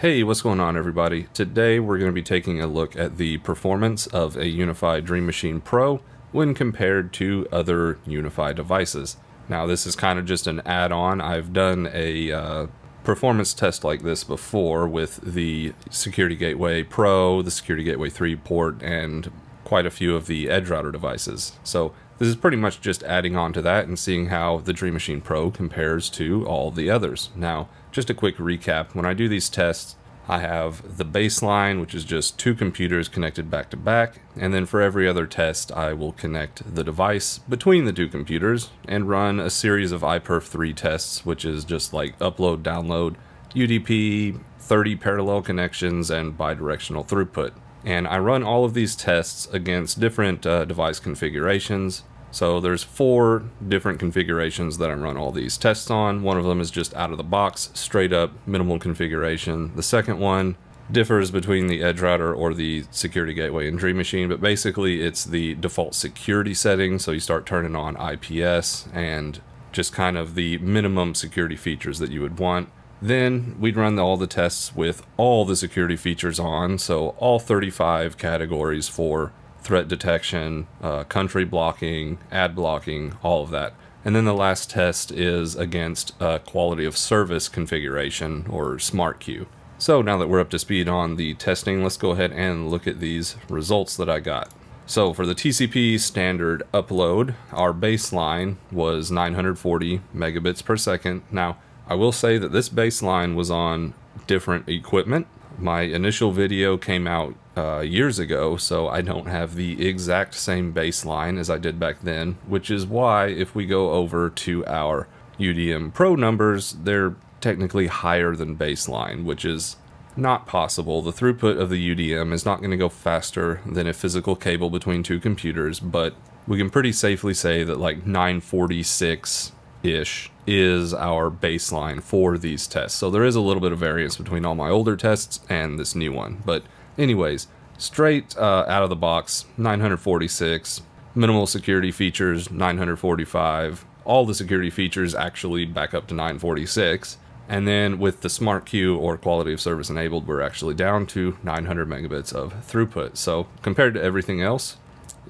Hey, what's going on everybody? Today we're going to be taking a look at the performance of a UniFi Dream Machine Pro when compared to other UniFi devices. Now this is kind of just an add-on. I've done a uh, performance test like this before with the Security Gateway Pro, the Security Gateway 3 port, and quite a few of the Edge Router devices. So this is pretty much just adding on to that and seeing how the Dream Machine Pro compares to all the others. Now, just a quick recap. When I do these tests, I have the baseline, which is just two computers connected back to back, and then for every other test, I will connect the device between the two computers and run a series of iPerf 3 tests, which is just like upload, download, UDP, 30 parallel connections, and bidirectional throughput. And I run all of these tests against different uh, device configurations, so there's four different configurations that I run all these tests on. One of them is just out of the box, straight up minimal configuration. The second one differs between the edge router or the security gateway and Dream Machine, but basically it's the default security setting. So you start turning on IPS and just kind of the minimum security features that you would want. Then we'd run all the tests with all the security features on, so all 35 categories for threat detection, uh, country blocking, ad blocking, all of that. And then the last test is against uh, quality of service configuration or smart queue. So now that we're up to speed on the testing, let's go ahead and look at these results that I got. So for the TCP standard upload, our baseline was 940 megabits per second. Now, I will say that this baseline was on different equipment. My initial video came out uh, years ago, so I don't have the exact same baseline as I did back then, which is why if we go over to our UDM Pro numbers, they're technically higher than baseline, which is not possible. The throughput of the UDM is not going to go faster than a physical cable between two computers, but we can pretty safely say that like 946 ish is our baseline for these tests. So there is a little bit of variance between all my older tests and this new one, but Anyways, straight uh, out of the box, 946. Minimal security features, 945. All the security features actually back up to 946. And then with the smart queue or quality of service enabled, we're actually down to 900 megabits of throughput. So compared to everything else,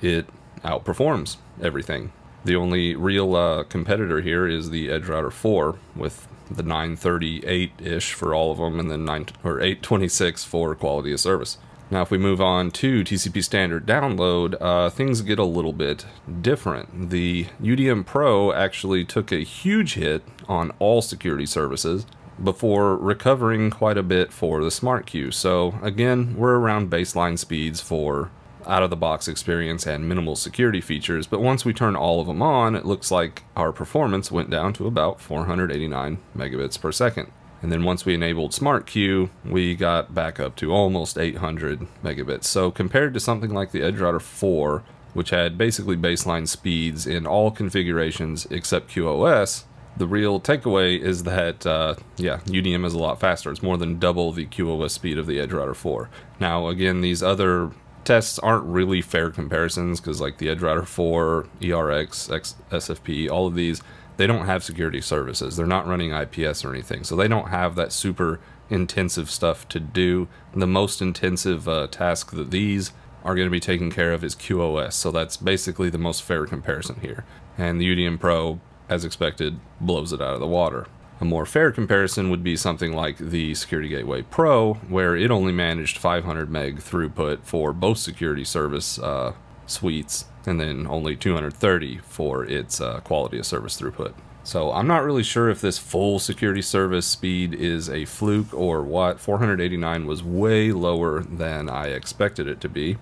it outperforms everything. The only real uh, competitor here is the Edge Router 4 with the 938-ish for all of them, and then 9 or 826 for quality of service. Now, if we move on to TCP standard download, uh, things get a little bit different. The UDM Pro actually took a huge hit on all security services before recovering quite a bit for the Smart Queue. So again, we're around baseline speeds for out of the box experience and minimal security features, but once we turn all of them on, it looks like our performance went down to about 489 megabits per second. And then once we enabled Smart Queue, we got back up to almost 800 megabits. So compared to something like the Edge Router 4, which had basically baseline speeds in all configurations except QoS, the real takeaway is that, uh, yeah, UDM is a lot faster. It's more than double the QoS speed of the Edge Router 4. Now, again, these other tests aren't really fair comparisons because like the Edge Router 4, ERX, X, SFP, all of these, they don't have security services. They're not running IPS or anything. So they don't have that super intensive stuff to do. The most intensive uh, task that these are going to be taken care of is QoS. So that's basically the most fair comparison here. And the UDM Pro, as expected, blows it out of the water. A more fair comparison would be something like the Security Gateway Pro, where it only managed 500 meg throughput for both security service uh, suites, and then only 230 for its uh, quality of service throughput. So I'm not really sure if this full security service speed is a fluke or what. 489 was way lower than I expected it to be,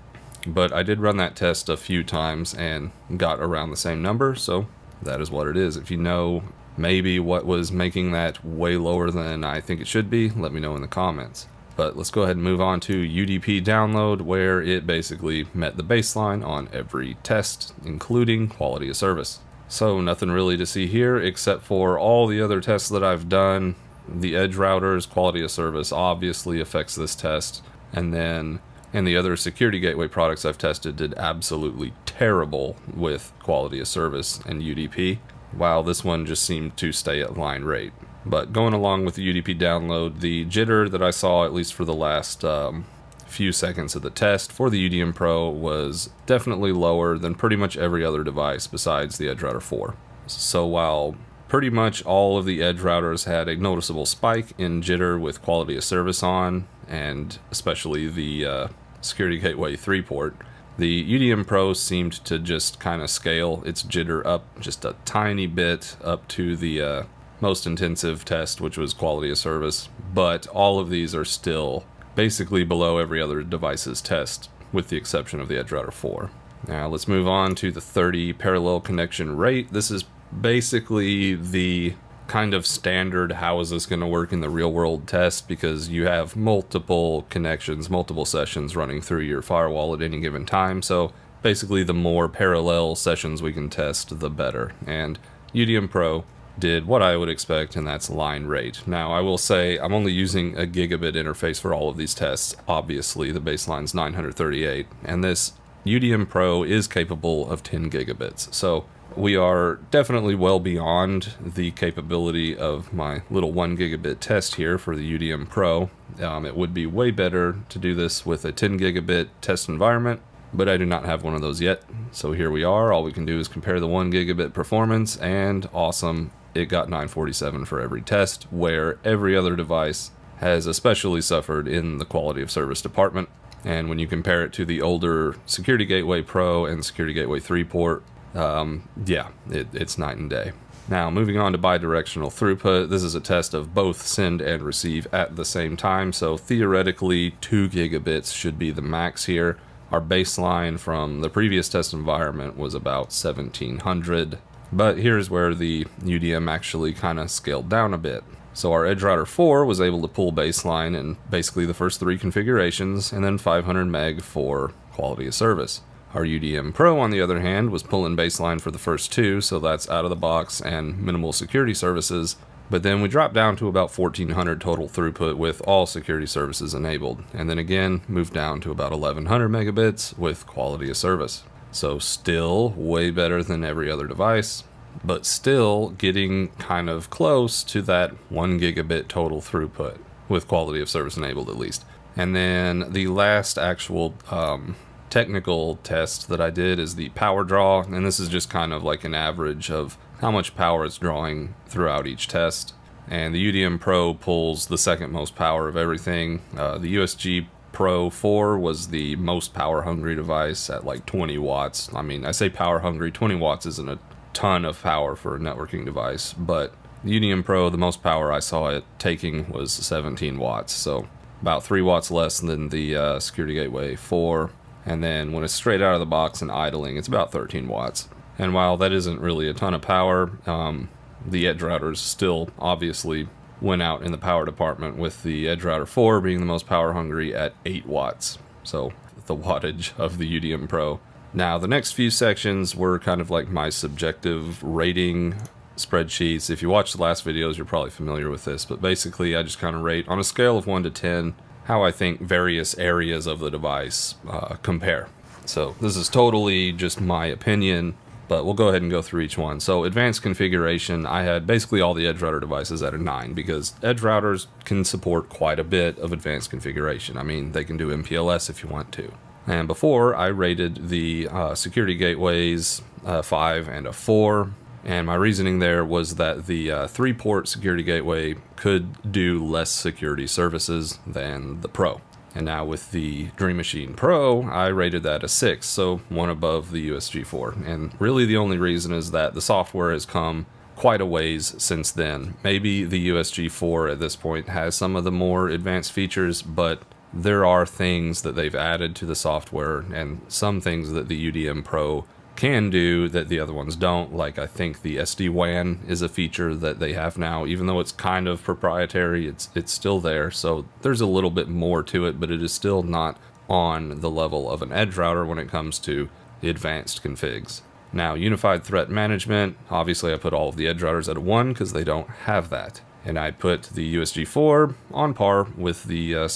but I did run that test a few times and got around the same number, so that is what it is. If you know maybe what was making that way lower than I think it should be, let me know in the comments. But let's go ahead and move on to UDP download, where it basically met the baseline on every test, including quality of service. So nothing really to see here, except for all the other tests that I've done. The edge routers, quality of service obviously affects this test. And then and the other security gateway products I've tested did absolutely terrible with quality of service and UDP while this one just seemed to stay at line rate. But going along with the UDP download, the jitter that I saw, at least for the last um, few seconds of the test for the UDM Pro, was definitely lower than pretty much every other device besides the EdgeRouter 4. So while pretty much all of the edge routers had a noticeable spike in jitter with quality of service on, and especially the uh, Security Gateway 3 port, the UDM Pro seemed to just kind of scale its jitter up just a tiny bit up to the uh, most intensive test, which was quality of service. But all of these are still basically below every other device's test, with the exception of the EdgeRouter 4. Now let's move on to the 30 parallel connection rate. This is basically the kind of standard how is this going to work in the real world test because you have multiple connections, multiple sessions running through your firewall at any given time. So basically, the more parallel sessions we can test, the better. And UDM Pro did what I would expect, and that's line rate. Now, I will say I'm only using a gigabit interface for all of these tests. Obviously, the baseline's 938, and this UDM Pro is capable of 10 gigabits. So we are definitely well beyond the capability of my little 1 gigabit test here for the UDM Pro. Um, it would be way better to do this with a 10 gigabit test environment, but I do not have one of those yet. So here we are. All we can do is compare the 1 gigabit performance, and awesome, it got 947 for every test, where every other device has especially suffered in the quality of service department. And when you compare it to the older Security Gateway Pro and Security Gateway 3 port, um, yeah, it, it's night and day. Now, moving on to bidirectional throughput, this is a test of both send and receive at the same time, so theoretically 2 gigabits should be the max here. Our baseline from the previous test environment was about 1700, but here's where the UDM actually kind of scaled down a bit. So our EdgeRouter 4 was able to pull baseline in basically the first three configurations, and then 500 meg for quality of service. Our UDM Pro, on the other hand, was pulling baseline for the first two, so that's out of the box and minimal security services. But then we dropped down to about 1400 total throughput with all security services enabled, and then again moved down to about 1100 megabits with quality of service. So still way better than every other device, but still getting kind of close to that 1 gigabit total throughput with quality of service enabled at least. And then the last actual um, technical test that I did is the power draw, and this is just kind of like an average of how much power it's drawing throughout each test. And the UDM Pro pulls the second most power of everything. Uh, the USG Pro 4 was the most power hungry device at like 20 watts. I mean, I say power hungry, 20 watts isn't a ton of power for a networking device, but the UDM Pro, the most power I saw it taking was 17 watts, so about 3 watts less than the uh, Security Gateway 4 and then when it's straight out of the box and idling, it's about 13 watts. And while that isn't really a ton of power, um, the edge routers still obviously went out in the power department with the edge router 4 being the most power hungry at 8 watts. So the wattage of the UDM Pro. Now the next few sections were kind of like my subjective rating spreadsheets. If you watched the last videos, you're probably familiar with this, but basically I just kind of rate on a scale of 1 to 10 how I think various areas of the device uh, compare. So this is totally just my opinion, but we'll go ahead and go through each one. So advanced configuration, I had basically all the edge router devices at a 9 because edge routers can support quite a bit of advanced configuration. I mean, they can do MPLS if you want to. And before, I rated the uh, security gateways a 5 and a 4. And my reasoning there was that the uh, three port security gateway could do less security services than the Pro. And now with the Dream Machine Pro, I rated that a 6, so one above the USG4. And really the only reason is that the software has come quite a ways since then. Maybe the USG4 at this point has some of the more advanced features, but there are things that they've added to the software and some things that the UDM Pro can do that the other ones don't. Like I think the SD WAN is a feature that they have now, even though it's kind of proprietary, it's it's still there. So there's a little bit more to it, but it is still not on the level of an edge router when it comes to advanced configs. Now, unified threat management, obviously I put all of the edge routers at 1 because they don't have that. And I put the USG4 on par with the uh,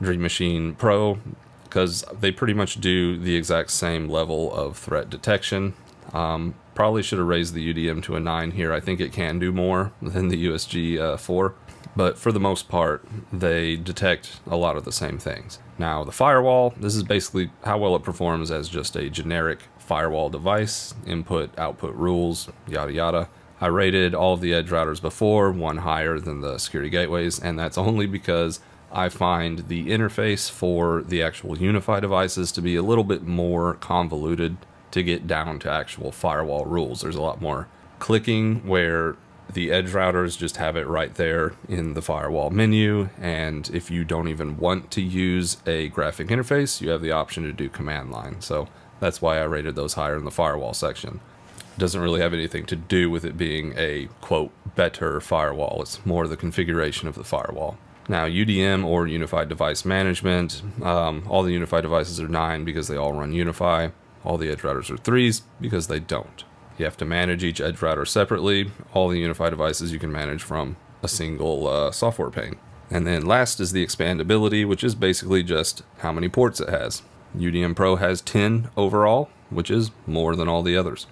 Dream Machine Pro because they pretty much do the exact same level of threat detection. Um, probably should have raised the UDM to a 9 here. I think it can do more than the USG uh, 4, but for the most part, they detect a lot of the same things. Now, the firewall, this is basically how well it performs as just a generic firewall device, input, output rules, yada yada. I rated all of the edge routers before, one higher than the security gateways, and that's only because I find the interface for the actual UniFi devices to be a little bit more convoluted to get down to actual firewall rules. There's a lot more clicking where the edge routers just have it right there in the firewall menu. And if you don't even want to use a graphic interface, you have the option to do command line. So that's why I rated those higher in the firewall section. It Doesn't really have anything to do with it being a quote better firewall. It's more the configuration of the firewall. Now, UDM or Unified Device Management, um, all the Unified devices are 9 because they all run UniFi. All the edge routers are 3s because they don't. You have to manage each edge router separately. All the UniFi devices you can manage from a single uh, software pane. And then last is the expandability, which is basically just how many ports it has. UDM Pro has 10 overall, which is more than all the others.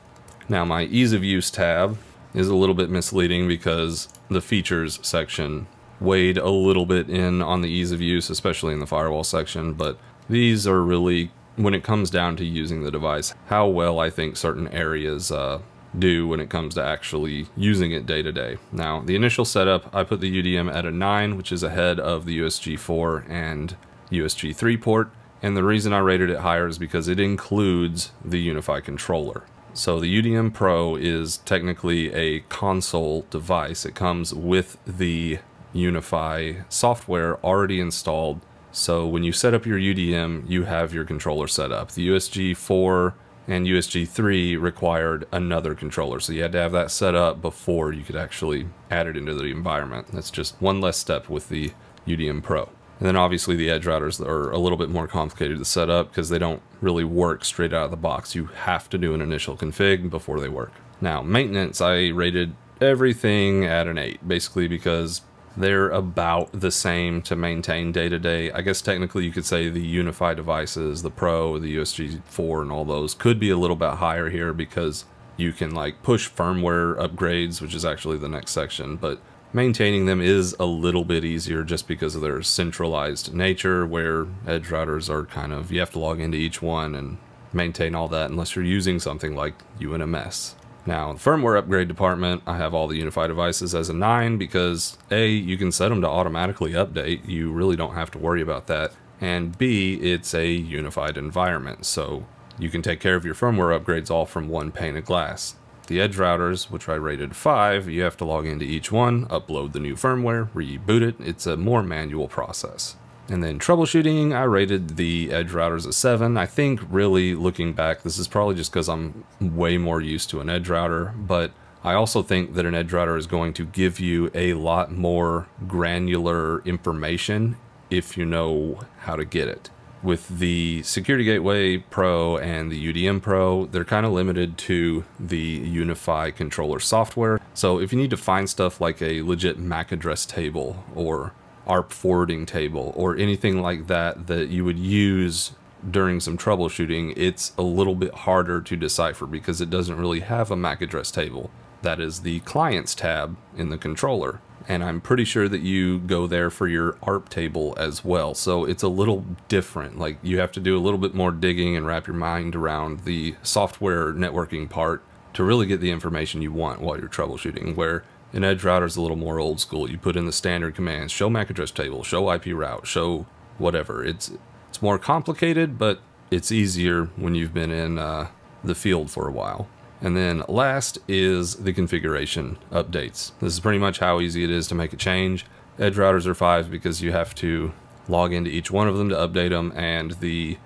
Now my ease of use tab is a little bit misleading because the features section weighed a little bit in on the ease of use, especially in the firewall section, but these are really, when it comes down to using the device, how well I think certain areas uh, do when it comes to actually using it day to day. Now, the initial setup, I put the UDM at a 9, which is ahead of the USG 4 and USG 3 port, and the reason I rated it higher is because it includes the UniFi controller. So the UDM Pro is technically a console device. It comes with the UniFi software already installed. So when you set up your UDM, you have your controller set up. The USG 4 and USG 3 required another controller, so you had to have that set up before you could actually add it into the environment. That's just one less step with the UDM Pro. And then obviously the edge routers are a little bit more complicated to set up because they don't really work straight out of the box. You have to do an initial config before they work. Now, maintenance, I rated everything at an 8, basically because they're about the same to maintain day to day. I guess technically you could say the UniFi devices, the Pro, the USG 4, and all those could be a little bit higher here because you can like push firmware upgrades, which is actually the next section, but maintaining them is a little bit easier just because of their centralized nature where edge routers are kind of, you have to log into each one and maintain all that unless you're using something like UNMS. Now, the firmware upgrade department, I have all the UniFi devices as a 9 because A, you can set them to automatically update. You really don't have to worry about that. And B, it's a unified environment, so you can take care of your firmware upgrades all from one pane of glass. The edge routers, which I rated 5, you have to log into each one, upload the new firmware, reboot it. It's a more manual process. And then troubleshooting, I rated the edge routers a 7. I think really looking back, this is probably just because I'm way more used to an edge router, but I also think that an edge router is going to give you a lot more granular information if you know how to get it. With the Security Gateway Pro and the UDM Pro, they're kind of limited to the UniFi controller software. So if you need to find stuff like a legit MAC address table or ARP forwarding table or anything like that that you would use during some troubleshooting, it's a little bit harder to decipher because it doesn't really have a MAC address table. That is the clients tab in the controller. And I'm pretty sure that you go there for your ARP table as well. So it's a little different. Like you have to do a little bit more digging and wrap your mind around the software networking part to really get the information you want while you're troubleshooting. Where an edge router is a little more old school. You put in the standard commands, show MAC address table, show IP route, show whatever. It's it's more complicated, but it's easier when you've been in uh, the field for a while. And then last is the configuration updates. This is pretty much how easy it is to make a change. Edge routers are five because you have to log into each one of them to update them, and the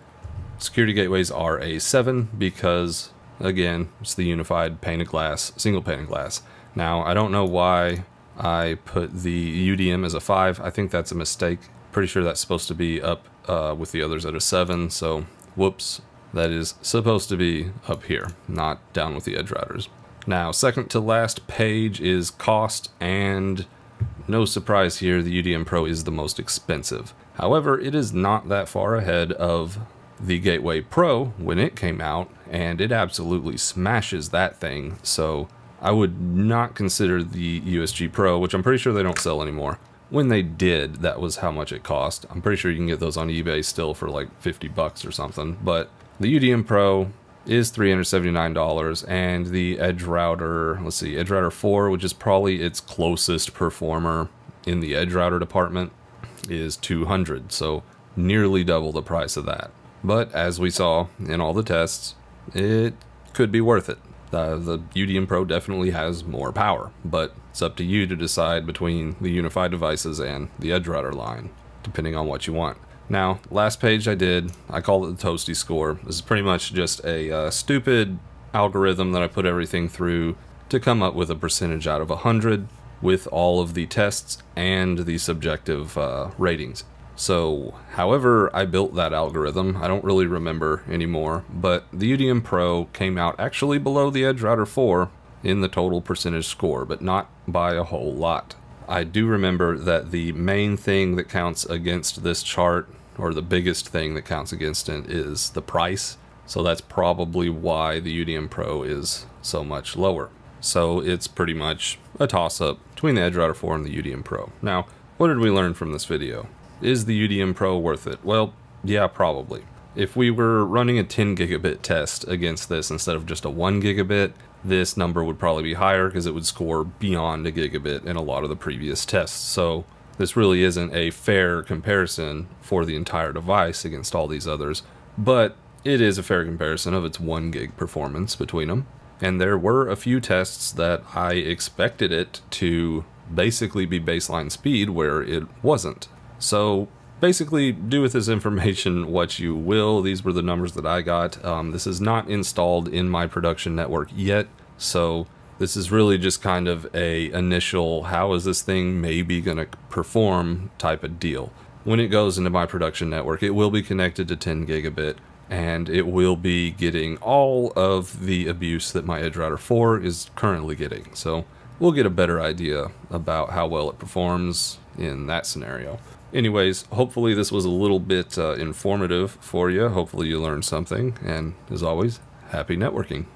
security gateways are a seven because again, it's the unified pane of glass, single pane of glass. Now, I don't know why I put the UDM as a 5. I think that's a mistake. Pretty sure that's supposed to be up uh, with the others at a 7, so whoops. That is supposed to be up here, not down with the edge routers. Now, second to last page is cost, and no surprise here, the UDM Pro is the most expensive. However, it is not that far ahead of the Gateway Pro when it came out, and it absolutely smashes that thing. So I would not consider the USG Pro, which I'm pretty sure they don't sell anymore. When they did, that was how much it cost. I'm pretty sure you can get those on eBay still for like 50 bucks or something. But the UDM Pro is $379 and the Edge Router, let's see, Edge Router 4, which is probably its closest performer in the Edge Router department, is 200 so nearly double the price of that. But as we saw in all the tests, it could be worth it. Uh, the UDM Pro definitely has more power, but it's up to you to decide between the unified devices and the Edge Router line, depending on what you want. Now, last page I did, I called it the Toasty score. This is pretty much just a uh, stupid algorithm that I put everything through to come up with a percentage out of 100 with all of the tests and the subjective uh, ratings. So, however I built that algorithm, I don't really remember anymore, but the UDM Pro came out actually below the Edge Router 4 in the total percentage score, but not by a whole lot. I do remember that the main thing that counts against this chart, or the biggest thing that counts against it, is the price. So that's probably why the UDM Pro is so much lower. So it's pretty much a toss-up between the Edge Router 4 and the UDM Pro. Now, what did we learn from this video? Is the UDM Pro worth it? Well, yeah, probably. If we were running a 10 gigabit test against this instead of just a 1 gigabit, this number would probably be higher because it would score beyond a gigabit in a lot of the previous tests. So this really isn't a fair comparison for the entire device against all these others, but it is a fair comparison of its 1 gig performance between them. And there were a few tests that I expected it to basically be baseline speed where it wasn't. So basically do with this information what you will. These were the numbers that I got. Um, this is not installed in my production network yet, so this is really just kind of a initial how is this thing maybe going to perform type of deal. When it goes into my production network, it will be connected to 10 gigabit and it will be getting all of the abuse that my Edge Router 4 is currently getting. So we'll get a better idea about how well it performs in that scenario. Anyways, hopefully this was a little bit uh, informative for you. Hopefully you learned something. And as always, happy networking.